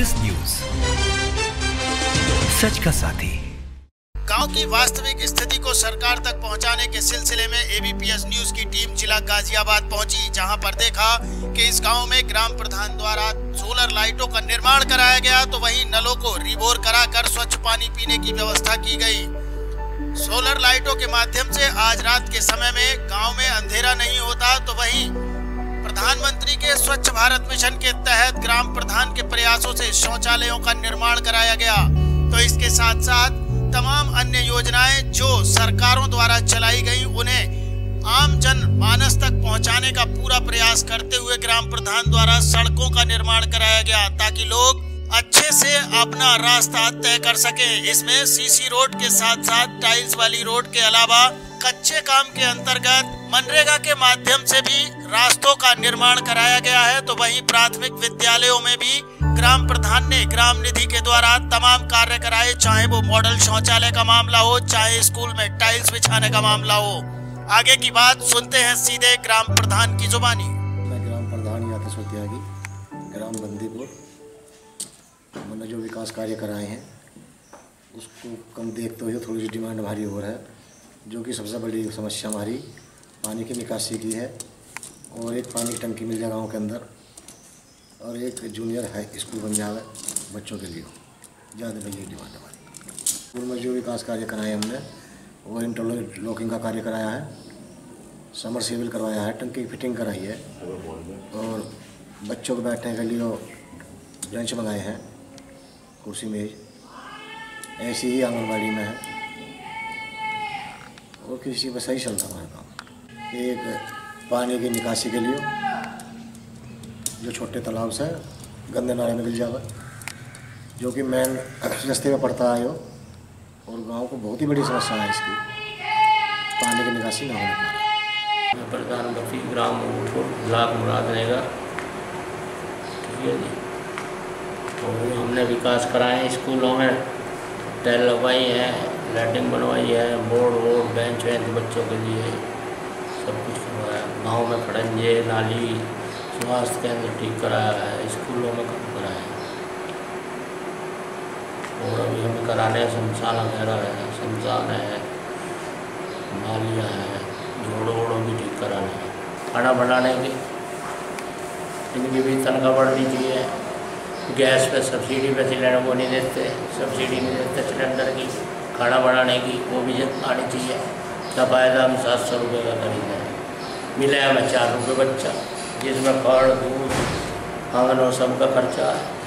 ABPS news सच का साथी। गाँव की वास्तविक स्थिति को सरकार तक पहुँचाने के सिलसिले में एबीपीएस न्यूज़ की टीम जिला गाजियाबाद पहुँची, जहाँ पर देखा कि इस गाँव में ग्राम प्रधान द्वारा सोलर लाइटों का निर्माण कराया गया तो वहीं नलों को रिबोर कराकर स्वच्छ पानी पीने की व्यवस्था की गई। सोलर लाइटों के माध्यम से आज रात के समय में गाँव में अंधेरा नहीं होता तो वहीं प्रधानमंत्री के स्वच्छ भारत मिशन के तहत ग्राम प्रधान के प्रयासों से शौचालयों का निर्माण कराया गया। तो इसके साथ साथ तमाम अन्य योजनाएँ जो सरकारों द्वारा चलाई गई, उन्हें आम जन मानस तक पहुँचाने का पूरा प्रयास करते हुए ग्राम प्रधान द्वारा सड़कों का निर्माण कराया गया, ताकि लोग अच्छे से अपना रास्ता तय कर सके। इसमें सीसी रोड के साथ साथ टाइल्स वाली रोड के अलावा कच्चे काम के अंतर्गत मनरेगा के माध्यम से भी रास्तों का निर्माण कराया गया है। तो वहीं प्राथमिक विद्यालयों में भी ग्राम प्रधान ने ग्राम निधि के द्वारा तमाम कार्य कराए, चाहे वो मॉडल शौचालय का मामला हो, चाहे स्कूल में टाइल्स बिछाने का मामला हो। आगे की बात सुनते हैं सीधे ग्राम प्रधान की जुबानी। मैं ग्राम प्रधान ग्राम बंदीपुर। मैंने जो विकास कार्य कराए हैं, उसको कम देखते हुए थोड़ी सी डिमांड भारी हो रहा है। जो कि सबसे बड़ी समस्या हमारी पानी की निकासी की है और एक पानी की टंकी मिल जाए गाँव के अंदर और एक जूनियर हाई स्कूल बन जाए बच्चों के लिए। ज़्यादा बड़ी डिमांड हमारी स्कूल में जो विकास कार्य कराए हमने और वो इंटरलॉकिंग का कार्य कराया है। समर सेवल करवाया है, टंकी फिटिंग कराई है और बच्चों को बैठने के लिए बेंच मंगाए हैं, कुर्सी मेज। ऐसी ही आंगनबाड़ी में है। और किसी पर सही चलता हमारा काम। एक पानी की निकासी के लिए जो छोटे तालाब से गंदे नाले में गिर जावे जो कि मेन रस्ते में पड़ता है और गाँव को बहुत ही बड़ी समस्या है इसकी। पानी की निकासी ना होने पर प्रधान बफी, ग्राम ब्लॉक मुरादनगर ठीक है जी। और हमने विकास कराए स्कूलों में। टैल लगवाई है लैटिंग बनवाई है बोर्ड वोर्ड बेंच वेंच बच्चों के लिए। सब कुछ करवाया गाँव में खड़ंजे, नाली, स्वास्थ्य केंद्र ठीक कराया है। स्कूलों में काम कराया है। और अभी हमें कराने शमशान वगैरह है, शमशान है, नालियाँ हैं, जोड़ो वोड़ों भी ठीक कराने हैं। खाना बनाने की इनकी भी तनख्वाह बढ़नी चाहिए गैस पे सब्सिडी पे सिलेंडर को नहीं देते, सब्सिडी नहीं देते सिलेंडर की। खाना बनाने की वो भी आनी चाहिए। तब फ़ायदा हम सात सौ रुपये का खरीदे मिले हमें चार रुपये बच्चा, जिसमें फल, दूध, आँगन और सबका खर्चा है।